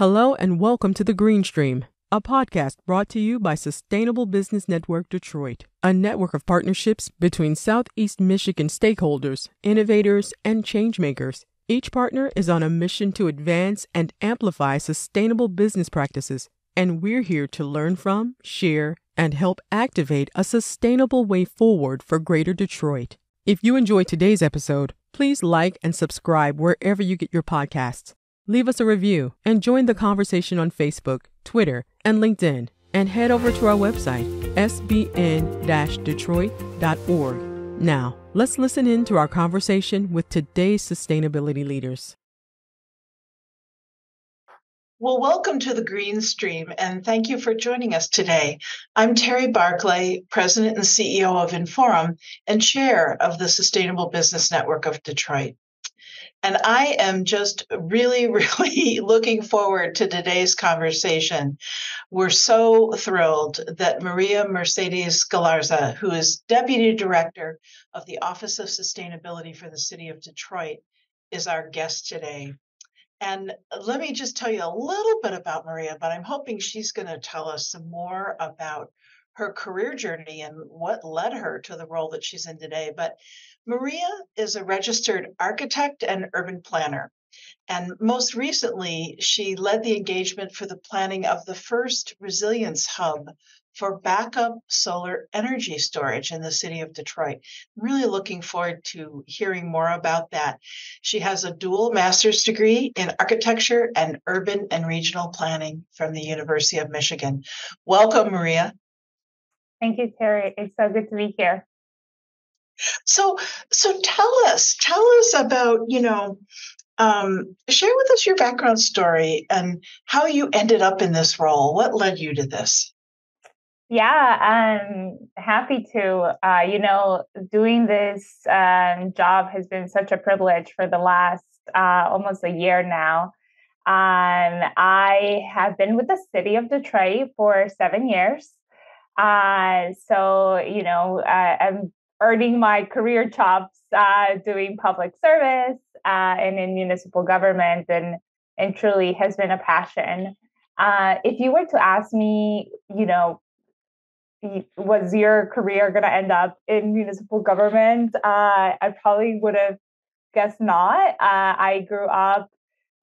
Hello and welcome to the Green Stream, a podcast brought to you by Sustainable Business Network Detroit, a network of partnerships between Southeast Michigan stakeholders, innovators, and changemakers. Each partner is on a mission to advance and amplify sustainable business practices, and we're here to learn from, share, and help activate a sustainable way forward for Greater Detroit. If you enjoyed today's episode, please like and subscribe wherever you get your podcasts. Leave us a review and join the conversation on Facebook, Twitter, and LinkedIn. And head over to our website, sbn detroit.org. Now, let's listen in to our conversation with today's sustainability leaders. Well, welcome to the Green Stream, and thank you for joining us today. I'm Terry Barclay, President and CEO of Inforum and Chair of the Sustainable Business Network of Detroit. And I am just really, really looking forward to today's conversation. We're so thrilled that Maria Mercedes Galarza, who is Deputy Director of the Office of Sustainability for the City of Detroit, is our guest today. And let me just tell you a little bit about Maria, but I'm hoping she's going to tell us some more about her career journey and what led her to the role that she's in today. But Maria is a registered architect and urban planner. And most recently, she led the engagement for the planning of the first resilience hub for backup solar energy storage in the city of Detroit. Really looking forward to hearing more about that. She has a dual master's degree in architecture and urban and regional planning from the University of Michigan. Welcome, Maria. Thank you, Terry. It's so good to be here. So, so tell us, tell us about, you know, um, share with us your background story and how you ended up in this role. What led you to this? Yeah, I'm happy to. Uh, you know, doing this um, job has been such a privilege for the last uh, almost a year now. Um, I have been with the city of Detroit for seven years. Uh, so, you know, I'm earning my career chops uh, doing public service uh, and in municipal government, and, and truly has been a passion. Uh, if you were to ask me, you know, was your career going to end up in municipal government? Uh, I probably would have guessed not. Uh, I grew up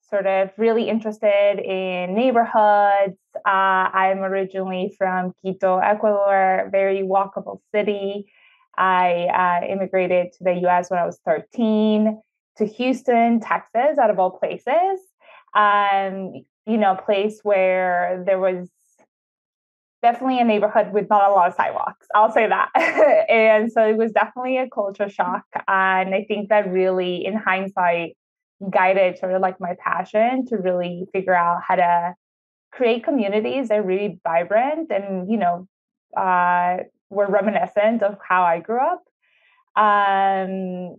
sort of really interested in neighborhoods. Uh, I'm originally from Quito, Ecuador, very walkable city. I uh, immigrated to the US when I was 13 to Houston, Texas, out of all places. Um, you know, a place where there was definitely a neighborhood with not a lot of sidewalks. I'll say that. and so it was definitely a culture shock. And I think that really, in hindsight, guided sort of like my passion to really figure out how to create communities that are really vibrant and, you know, uh, were reminiscent of how I grew up. Um,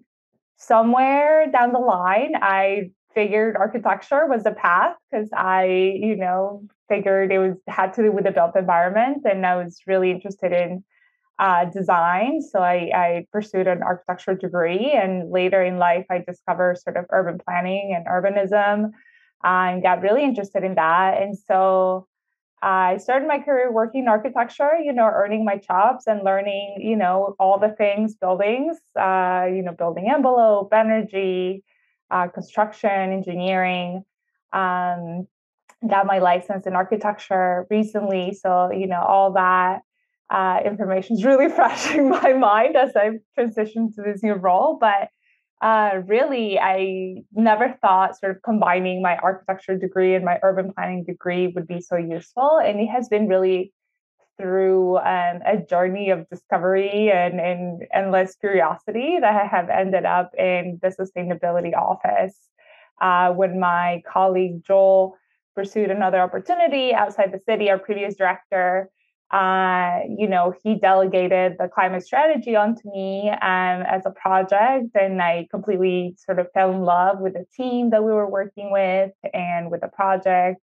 somewhere down the line, I figured architecture was a path because I, you know, figured it was had to do with the built environment, and I was really interested in uh, design. So I, I pursued an architecture degree, and later in life, I discovered sort of urban planning and urbanism, uh, and got really interested in that. And so I started my career working in architecture, you know, earning my chops and learning, you know, all the things buildings, uh, you know, building envelope, energy, uh, construction, engineering. Um, got my license in architecture recently. So, you know, all that uh, information is really fresh in my mind as I transitioned to this new role. But uh, really, I never thought sort of combining my architecture degree and my urban planning degree would be so useful. And it has been really through um, a journey of discovery and, and endless curiosity that I have ended up in the sustainability office. Uh, when my colleague Joel pursued another opportunity outside the city, our previous director uh, you know, he delegated the climate strategy onto me um, as a project, and I completely sort of fell in love with the team that we were working with and with the project.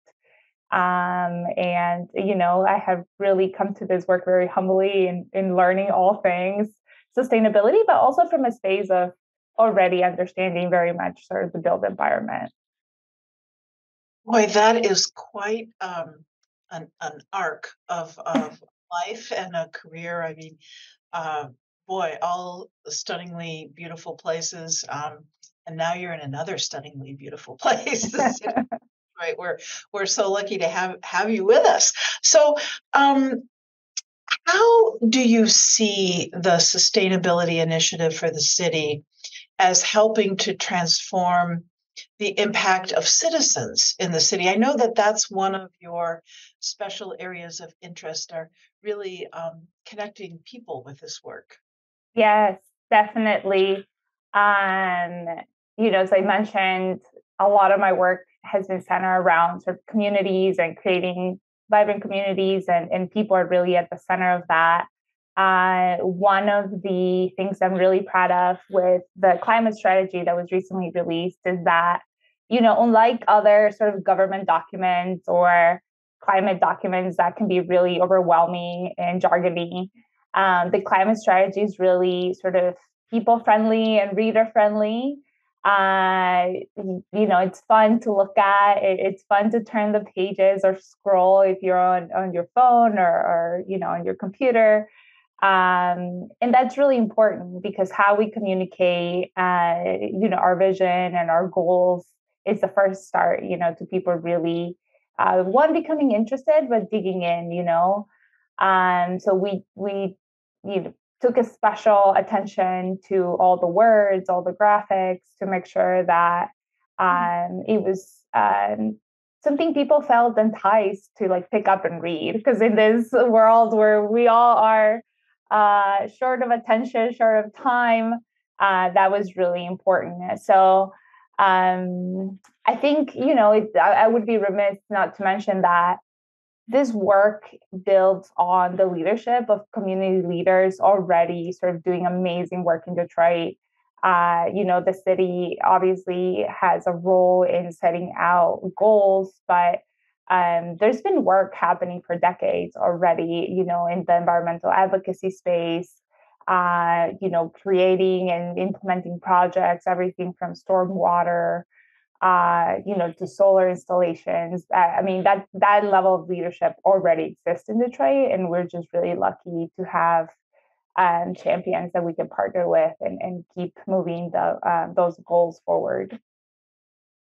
Um, and you know, I have really come to this work very humbly in, in learning all things sustainability, but also from a space of already understanding very much sort of the built environment. Boy, that is quite um, an, an arc of, of life and a career. I mean, uh, boy, all stunningly beautiful places. Um, and now you're in another stunningly beautiful place. right, we're we're so lucky to have have you with us. So, um, how do you see the sustainability initiative for the city as helping to transform the impact of citizens in the city? I know that that's one of your special areas of interest are really um, connecting people with this work. Yes, definitely. Um, you know, as I mentioned, a lot of my work has been centered around sort of communities and creating vibrant communities, and, and people are really at the center of that. Uh, one of the things I'm really proud of with the climate strategy that was recently released is that, you know, unlike other sort of government documents or climate documents that can be really overwhelming and jargony, um, the climate strategy is really sort of people friendly and reader friendly. Uh, you know, it's fun to look at. It, it's fun to turn the pages or scroll if you're on, on your phone or, or, you know, on your computer. Um, and that's really important because how we communicate, uh, you know, our vision and our goals is the first start, you know, to people really, uh, one, becoming interested, but digging in, you know. Um, so we, we, you know, took a special attention to all the words, all the graphics to make sure that mm-hmm. um, it was um, something people felt enticed to like pick up and read. Because in this world where we all are uh, short of attention, short of time, uh, that was really important. So um, I think you know it, I, I would be remiss not to mention that this work builds on the leadership of community leaders already sort of doing amazing work in Detroit. Uh, you know, the city obviously has a role in setting out goals, but um, there's been work happening for decades already, you know, in the environmental advocacy space, uh, you know, creating and implementing projects, everything from stormwater uh, you know, to solar installations. I mean, that that level of leadership already exists in Detroit, and we're just really lucky to have um, champions that we can partner with and, and keep moving the uh, those goals forward.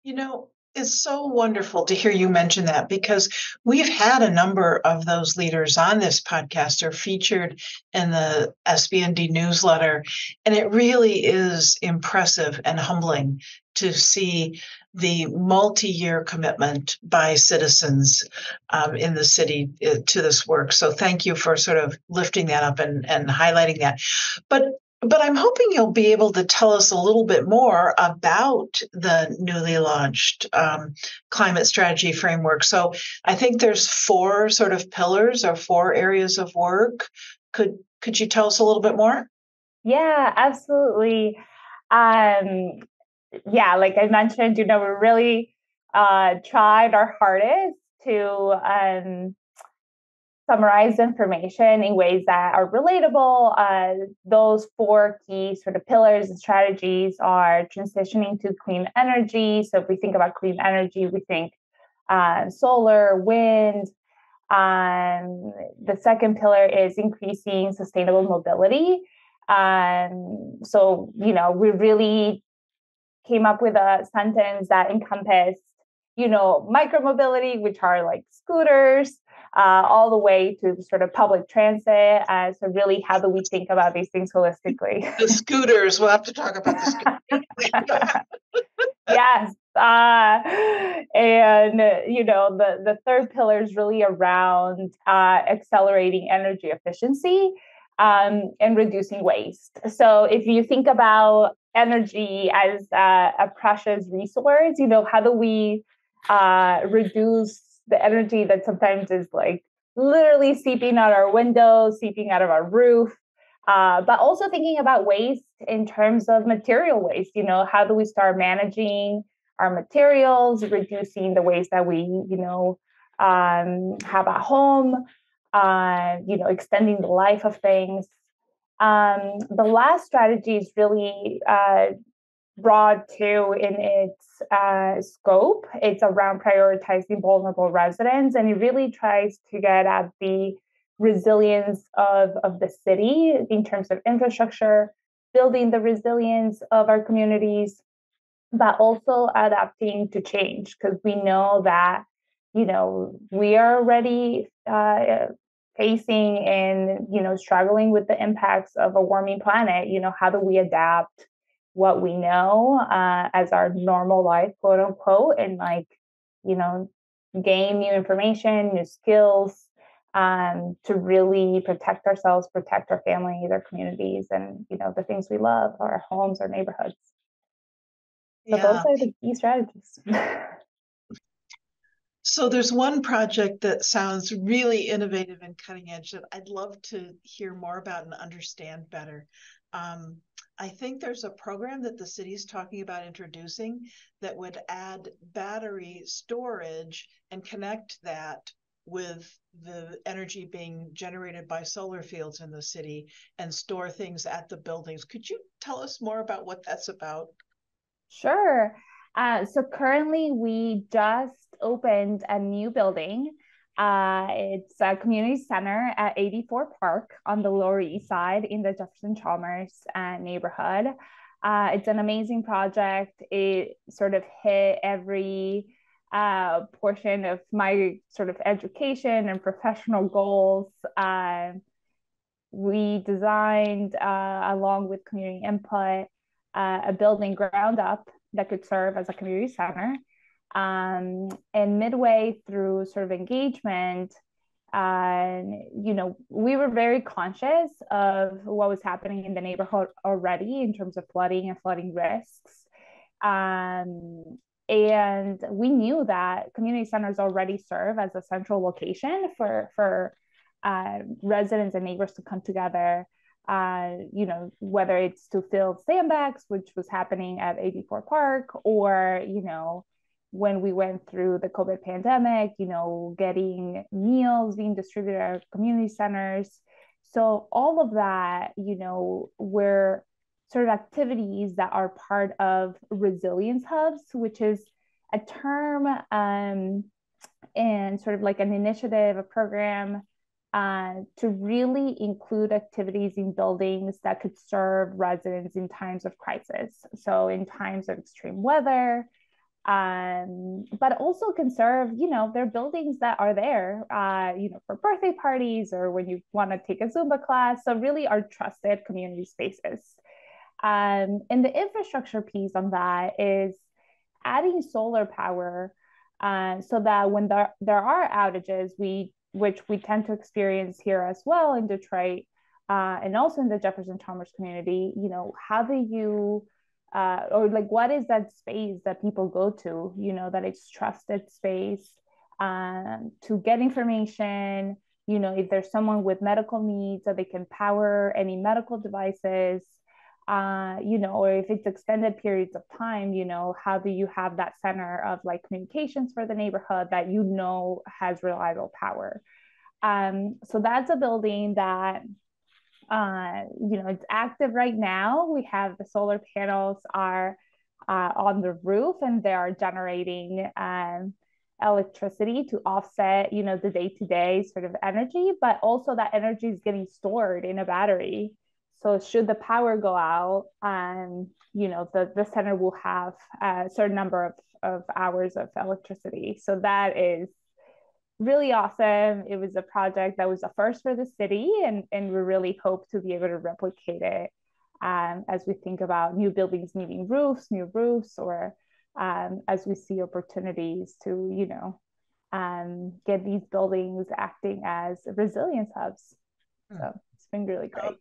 You know, it's so wonderful to hear you mention that because we've had a number of those leaders on this podcast or featured in the SBND newsletter. And it really is impressive and humbling to see the multi-year commitment by citizens um, in the city uh, to this work. So thank you for sort of lifting that up and, and highlighting that. But but I'm hoping you'll be able to tell us a little bit more about the newly launched um, climate strategy framework. So I think there's four sort of pillars or four areas of work. Could could you tell us a little bit more? Yeah, absolutely. Um, yeah, like I mentioned, you know, we really uh, tried our hardest to um, summarize information in ways that are relatable. Uh, those four key sort of pillars and strategies are transitioning to clean energy. So if we think about clean energy, we think uh, solar, wind. Um, the second pillar is increasing sustainable mobility. Um, so, you know, we really came up with a sentence that encompassed, you know, micromobility, which are like scooters, uh, all the way to sort of public transit. Uh, so, really, how do we think about these things holistically? The scooters. We'll have to talk about the scooters. yes. Uh, and you know the the third pillar is really around uh, accelerating energy efficiency um, and reducing waste. So if you think about energy as uh, a precious resource, you know, how do we uh, reduce the energy that sometimes is like literally seeping out our windows, seeping out of our roof, uh, but also thinking about waste in terms of material waste. You know, how do we start managing our materials, reducing the waste that we, you know, um, have at home, uh, you know, extending the life of things. Um, the last strategy is really uh, broad too in its uh, scope. It's around prioritizing vulnerable residents, and it really tries to get at the resilience of, of the city in terms of infrastructure, building the resilience of our communities, but also adapting to change because we know that you know we are already uh, facing and you know struggling with the impacts of a warming planet you know how do we adapt what we know uh, as our normal life quote unquote and like you know gain new information new skills um, to really protect ourselves protect our families our communities and you know the things we love our homes our neighborhoods so yeah. those are the key strategies. so there's one project that sounds really innovative and cutting edge that I'd love to hear more about and understand better. Um, I think there's a program that the city is talking about introducing that would add battery storage and connect that with the energy being generated by solar fields in the city and store things at the buildings. Could you tell us more about what that's about? Sure. Uh, so currently, we just opened a new building. Uh, it's a community center at 84 Park on the Lower East Side in the Jefferson Chalmers uh, neighborhood. Uh, it's an amazing project. It sort of hit every uh, portion of my sort of education and professional goals. Uh, we designed, uh, along with community input, a building ground up that could serve as a community center. Um, and midway through sort of engagement, uh, you know, we were very conscious of what was happening in the neighborhood already in terms of flooding and flooding risks. Um, and we knew that community centers already serve as a central location for for uh, residents and neighbors to come together uh, you know, whether it's to fill sandbags, which was happening at 84 Park, or, you know, when we went through the COVID pandemic, you know, getting meals being distributed at our community centers. So all of that, you know, were sort of activities that are part of resilience hubs, which is a term um, and sort of like an initiative, a program uh, to really include activities in buildings that could serve residents in times of crisis. So, in times of extreme weather, um, but also conserve, you know, there are buildings that are there, uh, you know, for birthday parties or when you want to take a Zumba class. So, really are trusted community spaces. Um, and the infrastructure piece on that is adding solar power uh, so that when there, there are outages, we which we tend to experience here as well in Detroit uh, and also in the Jefferson Chalmers community, you know, how do you, uh, or like what is that space that people go to, you know, that it's trusted space um, to get information, you know, if there's someone with medical needs that they can power any medical devices, uh, you know, or if it's extended periods of time, you know, how do you have that center of like communications for the neighborhood that you know has reliable power? Um, so that's a building that, uh, you know, it's active right now. We have the solar panels are uh, on the roof and they are generating um, electricity to offset, you know, the day to day sort of energy, but also that energy is getting stored in a battery so should the power go out, um, you know, the, the center will have a certain number of, of hours of electricity. So that is really awesome. It was a project that was a first for the city, and, and we really hope to be able to replicate it um, as we think about new buildings needing roofs, new roofs, or um, as we see opportunities to, you know, um, get these buildings acting as resilience hubs. Hmm. So it's been really great.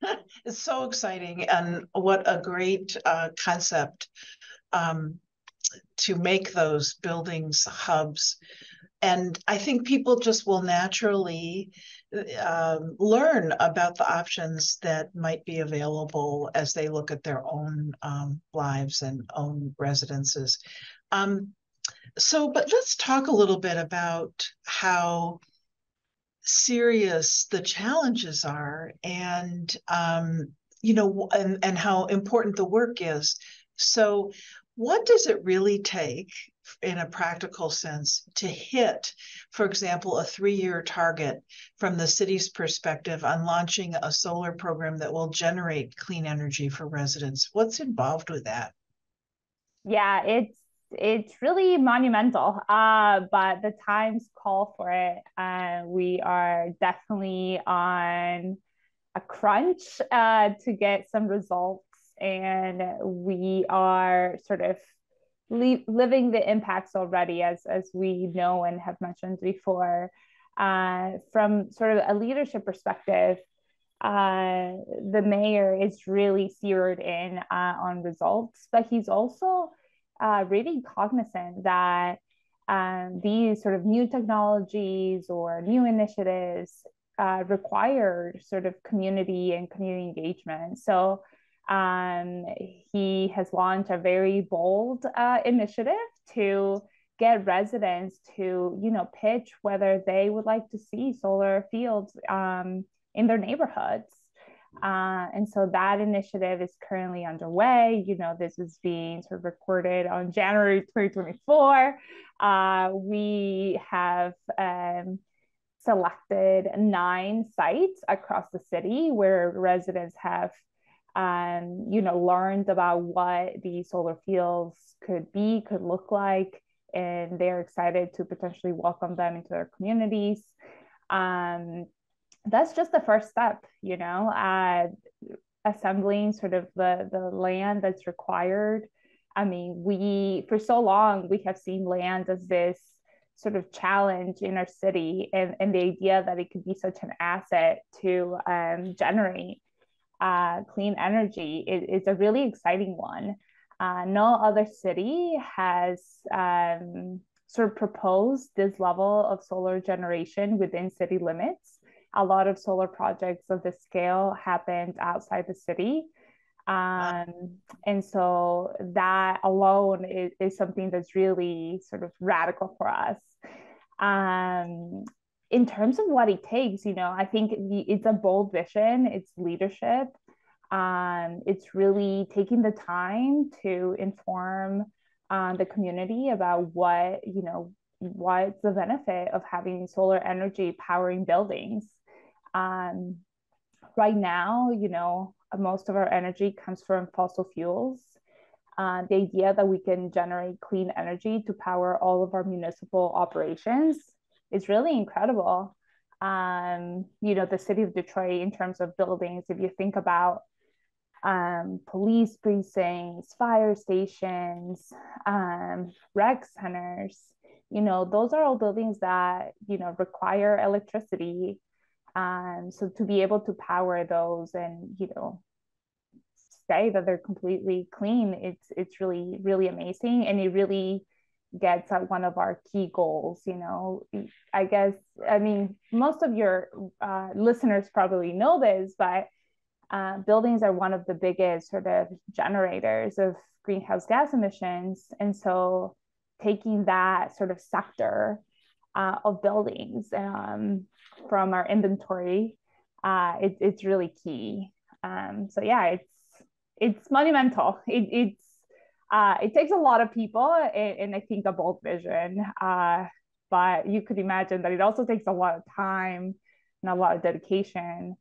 it's so exciting and what a great uh, concept um, to make those buildings hubs and i think people just will naturally um, learn about the options that might be available as they look at their own um, lives and own residences. Um, so but let's talk a little bit about how serious the challenges are and um, you know and, and how important the work is. So, what does it really take in a practical sense to hit, for example, a three year target from the city's perspective on launching a solar program that will generate clean energy for residents? What's involved with that? Yeah, it's it's really monumental, uh, but the times call for it. Uh, we are definitely on a crunch uh, to get some results, and we are sort of li- living the impacts already, as as we know and have mentioned before. Uh, from sort of a leadership perspective, uh, the mayor is really zeroed in uh, on results, but he's also uh, really cognizant that um, these sort of new technologies or new initiatives uh, require sort of community and community engagement. So um, he has launched a very bold uh, initiative to get residents to, you know, pitch whether they would like to see solar fields um, in their neighborhoods. Uh, and so that initiative is currently underway. You know, this is being sort of recorded on January 2024. Uh, we have um, selected nine sites across the city where residents have, um, you know, learned about what the solar fields could be, could look like, and they're excited to potentially welcome them into their communities. Um, that's just the first step, you know, uh, assembling sort of the, the land that's required. I mean, we, for so long, we have seen land as this sort of challenge in our city and, and the idea that it could be such an asset to um, generate uh, clean energy is, is, a really exciting one. Uh, no other city has um, sort of proposed this level of solar generation within city limits a lot of solar projects of this scale happened outside the city. Um, and so that alone is, is something that's really sort of radical for us. Um, in terms of what it takes, you know, I think it's a bold vision, it's leadership. Um, it's really taking the time to inform uh, the community about what, you know, what's the benefit of having solar energy powering buildings um, right now, you know, most of our energy comes from fossil fuels. Uh, the idea that we can generate clean energy to power all of our municipal operations is really incredible. Um, you know, the city of Detroit, in terms of buildings, if you think about um, police precincts, fire stations, um, rec centers, you know, those are all buildings that, you know, require electricity um, so to be able to power those and you know say that they're completely clean, it's it's really really amazing, and it really gets at one of our key goals. You know, I guess I mean most of your uh, listeners probably know this, but uh, buildings are one of the biggest sort of generators of greenhouse gas emissions, and so taking that sort of sector uh, of buildings um, from our inventory, uh, it, it's really key. Um, so yeah, it's it's monumental. It, it's uh, it takes a lot of people and, and I think a bold vision. Uh, but you could imagine that it also takes a lot of time and a lot of dedication.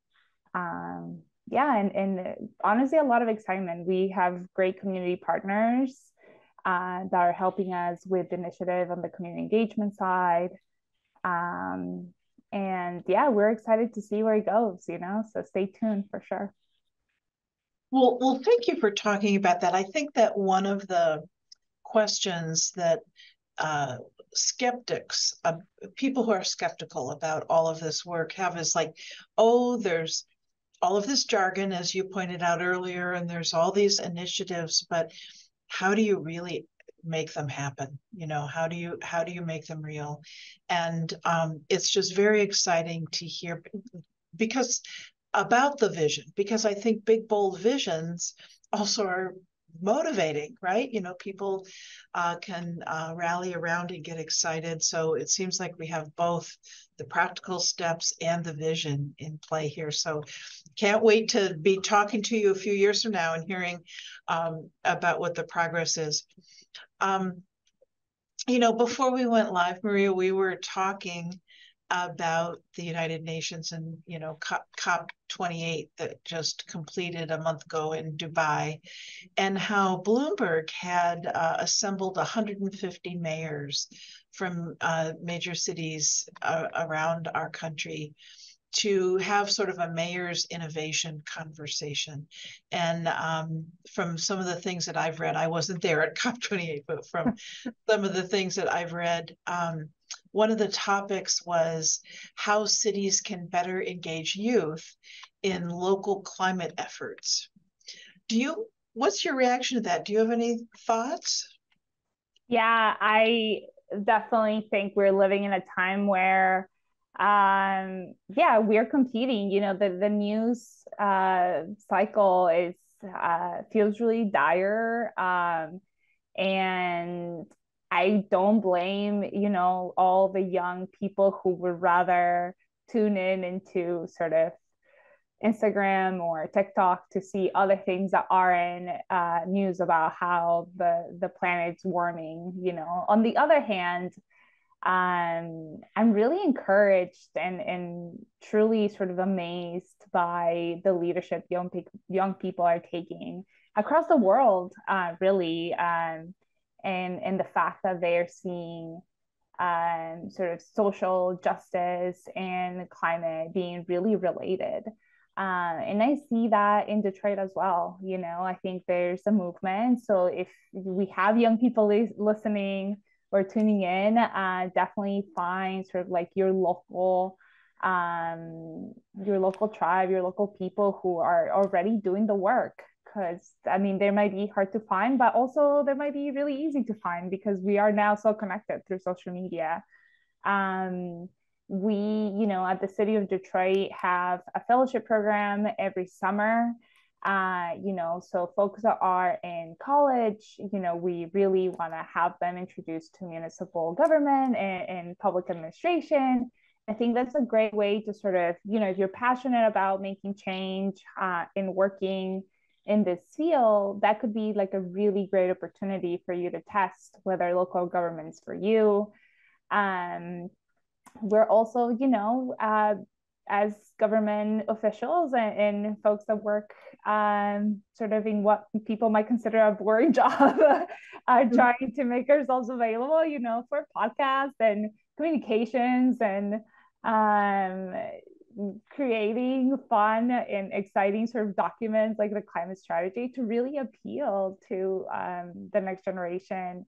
Um, yeah, and, and honestly, a lot of excitement. We have great community partners uh, that are helping us with the initiative on the community engagement side. Um, and yeah, we're excited to see where he goes, you know, so stay tuned for sure. Well, well, thank you for talking about that. I think that one of the questions that uh, skeptics, uh, people who are skeptical about all of this work have is like, oh, there's all of this jargon, as you pointed out earlier, and there's all these initiatives, but how do you really make them happen? You know how do you how do you make them real? And um, it's just very exciting to hear because about the vision because i think big bold visions also are motivating, right? You know, people uh, can uh, rally around and get excited. So it seems like we have both the practical steps and the vision in play here. So can't wait to be talking to you a few years from now and hearing um, about what the progress is. Um, you know, before we went live, Maria, we were talking about the United Nations and you know COP, COP 28 that just completed a month ago in Dubai, and how Bloomberg had uh, assembled 150 mayors from uh, major cities uh, around our country to have sort of a mayor's innovation conversation. And um, from some of the things that I've read, I wasn't there at COP28, but from some of the things that I've read, um, one of the topics was how cities can better engage youth in local climate efforts. Do you, what's your reaction to that? Do you have any thoughts? Yeah, I definitely think we're living in a time where um yeah we're competing you know the the news uh cycle is uh feels really dire um and I don't blame, you know, all the young people who would rather tune in into sort of Instagram or TikTok to see other things that aren't uh, news about how the the planet's warming. You know, on the other hand, um, I'm really encouraged and and truly sort of amazed by the leadership young young people are taking across the world. Uh, really. Um, and and the fact that they're seeing um, sort of social justice and climate being really related. Uh, and I see that in Detroit as well. You know, I think there's a movement. So if we have young people li- listening or tuning in, uh, definitely find sort of like your local um, your local tribe, your local people who are already doing the work because I mean, they might be hard to find, but also they might be really easy to find because we are now so connected through social media. Um, we, you know, at the city of Detroit have a fellowship program every summer. Uh, you know, so folks that are in college, you know, we really want to have them introduced to municipal government and, and public administration. I think that's a great way to sort of, you know, if you're passionate about making change uh, in working in this field, that could be like a really great opportunity for you to test whether local government's for you. Um, we're also, you know, uh, as government officials and, and, folks that work um, sort of in what people might consider a boring job, mm-hmm. trying to make ourselves available, you know, for podcasts and communications and um, creating fun and exciting sort of documents like the climate strategy to really appeal to um, the next generation.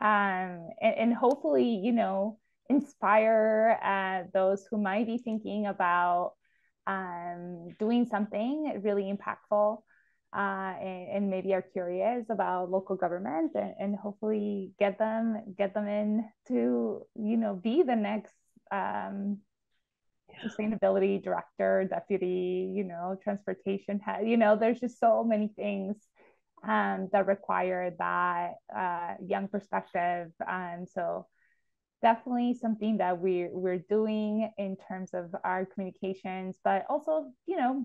Um, and, and, hopefully you know inspire uh, those who might be thinking about um, doing something really impactful uh, and, and, maybe are curious about local government and, and, hopefully get them get them in to you know be the next um, sustainability director, deputy, you know, transportation head. You know, there's just so many things um, that require that uh, young perspective. And so definitely something that we're, we're doing in terms of our communications, but also, you know,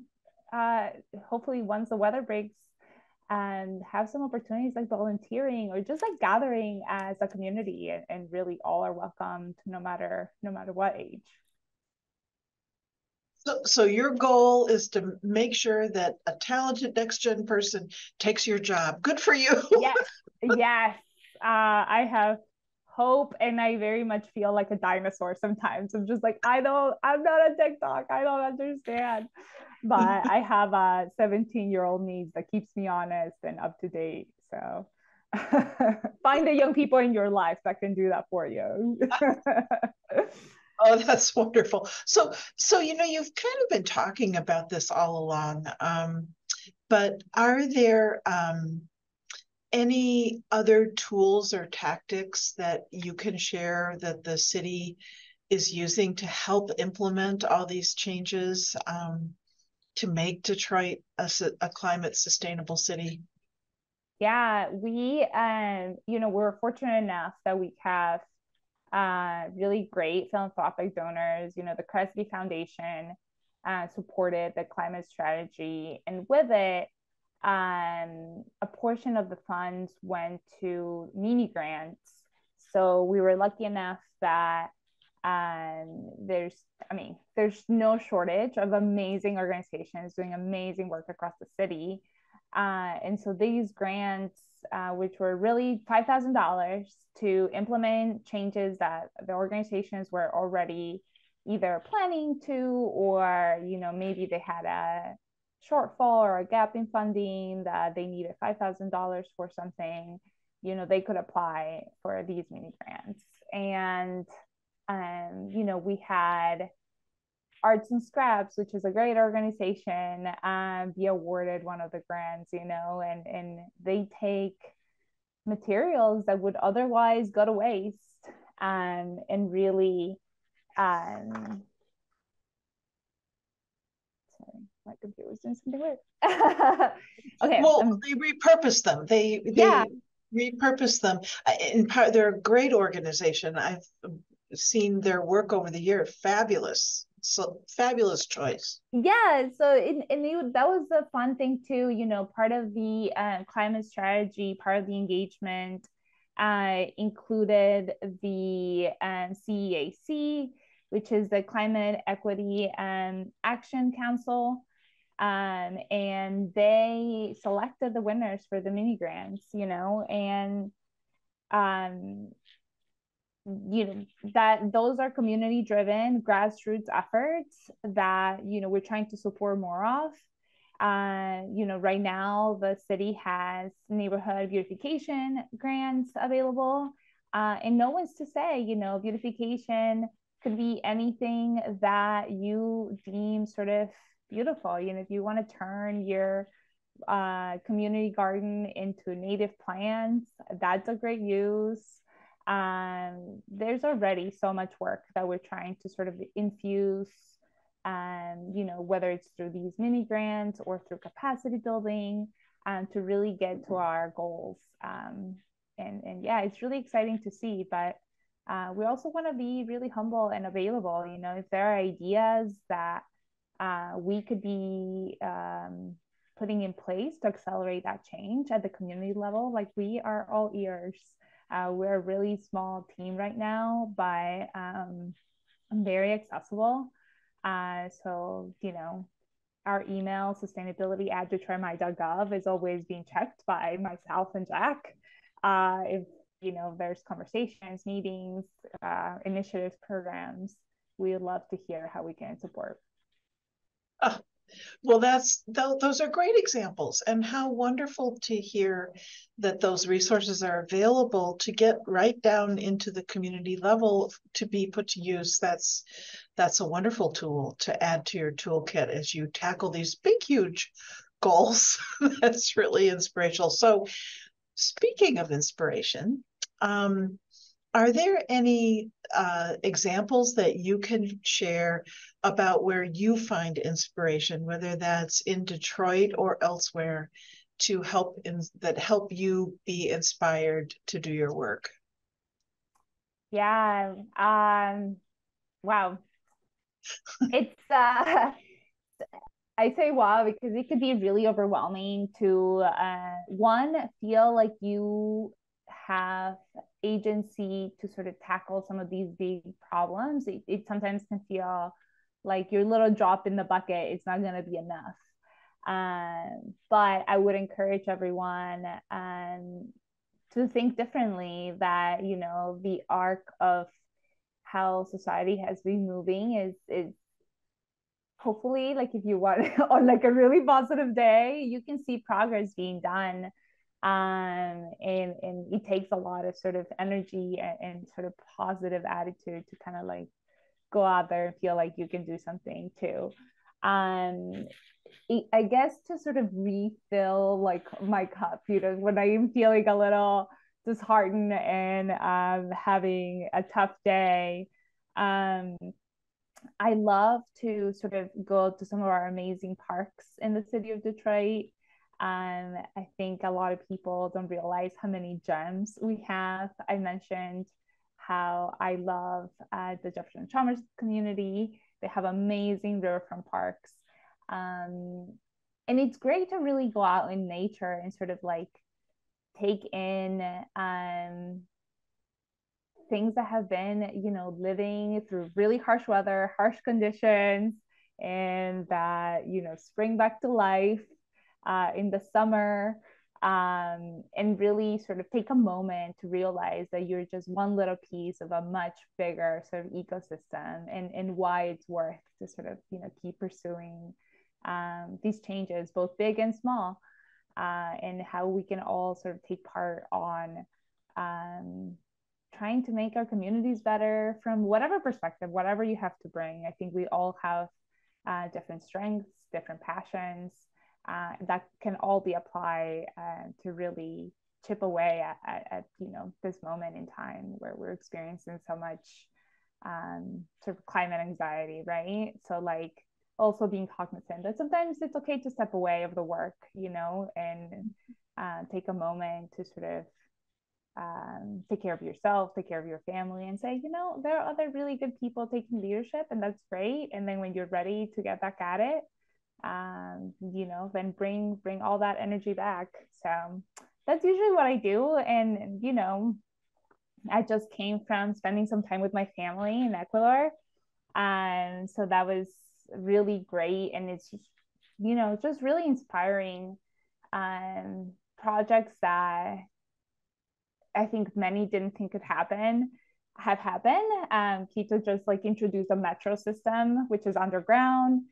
uh, hopefully once the weather breaks, and have some opportunities like volunteering or just like gathering as a community and, and really all are welcomed no matter no matter what age so, so your goal is to make sure that a talented next gen person takes your job. Good for you. yes, yes. Uh, I have hope, and I very much feel like a dinosaur sometimes. I'm just like, I don't, I'm not a TikTok. I don't understand. But I have a 17 year old niece that keeps me honest and up to date. So find the young people in your life that can do that for you. Oh, that's wonderful. So, so you know, you've kind of been talking about this all along, um, but are there um, any other tools or tactics that you can share that the city is using to help implement all these changes um, to make Detroit a, a climate sustainable city? Yeah, we, um, you know, we're fortunate enough that we have uh, really great philanthropic donors. You know, the Kresge Foundation uh, supported the climate strategy, and with it, um, a portion of the funds went to mini grants. So we were lucky enough that um, there's, I mean, there's no shortage of amazing organizations doing amazing work across the city. Uh, and so these grants, uh, which were really $5,000 to implement changes that the organizations were already either planning to, or, you know, maybe they had a shortfall or a gap in funding that they needed $5,000 for something, you know, they could apply for these mini grants. And, um, you know, we had Arts and Scraps, which is a great organization, um, be awarded one of the grants, you know, and, and they take materials that would otherwise go to waste um, and really um, sorry, my computer was doing something weird. okay. Well, um, they repurpose them. They, they yeah. repurpose them. In part, they're a great organization. I've seen their work over the year. Fabulous so fabulous choice. Yeah so it, and it, that was the fun thing too you know part of the uh, climate strategy part of the engagement uh, included the um, CEAC which is the climate equity and action council um, and they selected the winners for the mini grants you know and um, you know that those are community driven grassroots efforts that you know we're trying to support more of. Uh, you know right now the city has neighborhood beautification grants available. Uh, and no one's to say you know beautification could be anything that you deem sort of beautiful. You know if you want to turn your uh, community garden into native plants that's a great use um, there's already so much work that we're trying to sort of infuse um, you know whether it's through these mini grants or through capacity building um, to really get to our goals. Um, and and yeah it's really exciting to see but uh, we also want to be really humble and available you know if there are ideas that uh, we could be um, putting in place to accelerate that change at the community level like we are all ears uh, we're a really small team right now, but um, I'm very accessible. Uh, so, you know, our email, sustainability at detroitmi.gov, is always being checked by myself and Jack. Uh, if, you know, there's conversations, meetings, uh, initiatives, programs, we would love to hear how we can support. Oh, well, that's th- those are great examples, and how wonderful to hear that those resources are available to get right down into the community level to be put to use. That's that's a wonderful tool to add to your toolkit as you tackle these big, huge goals. that's really inspirational. So, speaking of inspiration, um, are there any uh, examples that you can share about where you find inspiration, whether that's in Detroit or elsewhere, to help in, that help you be inspired to do your work? Yeah. Um, wow. it's uh, I say wow because it could be really overwhelming to uh, one feel like you have agency to sort of tackle some of these big problems, it, it sometimes can feel like your little drop in the bucket is not going to be enough. Um, but I would encourage everyone um, to think differently that, you know, the arc of how society has been moving is, is hopefully like if you want on like a really positive day, you can see progress being done um, and and it takes a lot of sort of energy and, and sort of positive attitude to kind of like go out there and feel like you can do something too. Um i guess to sort of refill like my cup you know when i'm feeling a little disheartened and um having a tough day um i love to sort of go to some of our amazing parks in the city of detroit Um, I think a lot of people don't realize how many gems we have. I mentioned how I love uh, the Jefferson Chalmers community. They have amazing riverfront parks. Um, and it's great to really go out in nature and sort of like take in um, things that have been, you know, living through really harsh weather, harsh conditions, and that, you know, spring back to life uh, in the summer. Um, and really sort of take a moment to realize that you're just one little piece of a much bigger sort of ecosystem and, and why it's worth to sort of, you know, keep pursuing um, these changes, both big and small, uh, and how we can all sort of take part on um, trying to make our communities better from whatever perspective, whatever you have to bring. I think we all have uh, different strengths, different passions uh, that can all be applied uh, to really chip away at, at, at, you know this moment in time where we're experiencing so much um, sort of climate anxiety, right? So like also being cognizant that sometimes it's okay to step away of the work, you know, and uh, take a moment to sort of um, take care of yourself, take care of your family, and say, you know, there are other really good people taking leadership, and that's great. And then when you're ready to get back at it, um, you know, then bring bring all that energy back. So that's usually what I do. And you know, I just came from spending some time with my family in Ecuador, and so that was really great and it's you know just really inspiring um, projects that I think many didn't think could happen have happened. Um, Quito just like introduced a metro system, which is underground.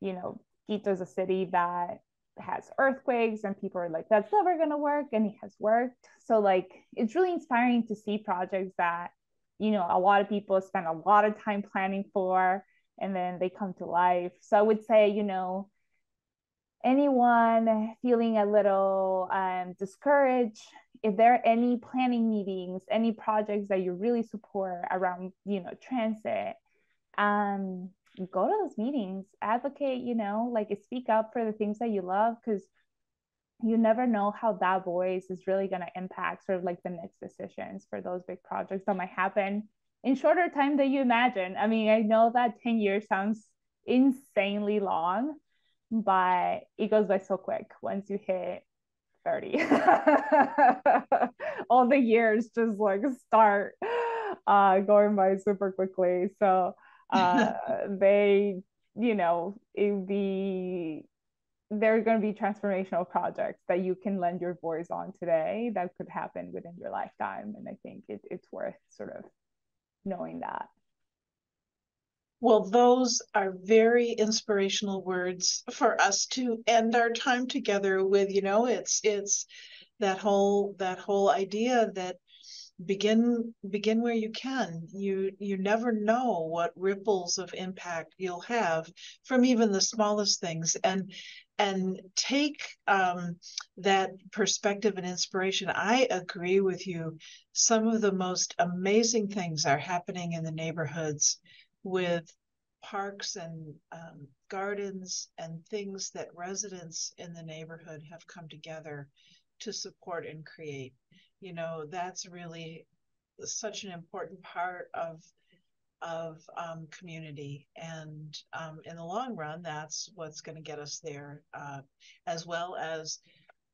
You know, Quito is a city that has earthquakes, and people are like, that's never going to work. And it has worked. So, like, it's really inspiring to see projects that, you know, a lot of people spend a lot of time planning for and then they come to life. So I would say, you know, anyone feeling a little um, discouraged, if there are any planning meetings, any projects that you really support around, you know, transit, um, go to those meetings, advocate, you know, like speak up for the things that you love, because you never know how that voice is really going to impact sort of like the next decisions for those big projects that might happen in shorter time than you imagine. I mean, I know that 10 years sounds insanely long, but it goes by so quick once you hit 30. All the years just like start uh, going by super quickly. So uh, they, you know, it be there are going to be transformational projects that you can lend your voice on today that could happen within your lifetime. And I think it, it's worth sort of knowing that. Well, those are very inspirational words for us to end our time together with. You know, it's it's that whole that whole idea that begin begin where you can you you never know what ripples of impact you'll have from even the smallest things and and take um, that perspective and inspiration. I agree with you. Some of the most amazing things are happening in the neighborhoods with parks and um, gardens and things that residents in the neighborhood have come together to support and create. You know, that's really such an important part of of um, community. And um, in the long run, that's what's going to get us there, uh, as well as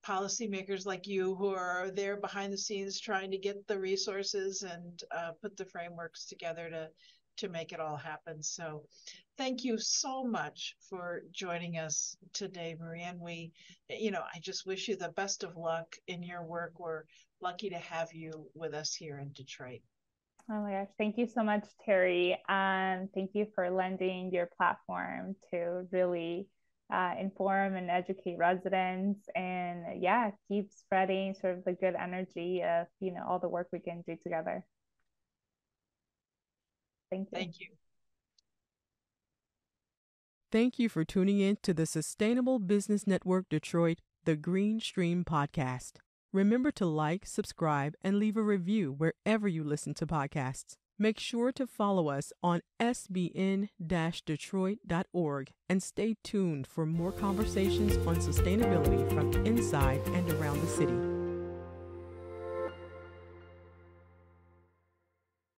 policymakers like you who are there behind the scenes trying to get the resources and uh, put the frameworks together to to make it all happen. So thank you so much for joining us today, Maria. And we, you know, I just wish you the best of luck in your work. We're lucky to have you with us here in Detroit. Oh my gosh, thank you so much, Terry. And um, thank you for lending your platform to really uh, inform and educate residents and yeah, keep spreading sort of the good energy of, you know, all the work we can do together. Thank you. Thank you. Thank you for tuning in to the Sustainable Business Network Detroit, the Green Stream podcast. Remember to like, subscribe, and leave a review wherever you listen to podcasts. Make sure to follow us on sbn detroit.org and stay tuned for more conversations on sustainability from inside and around the city.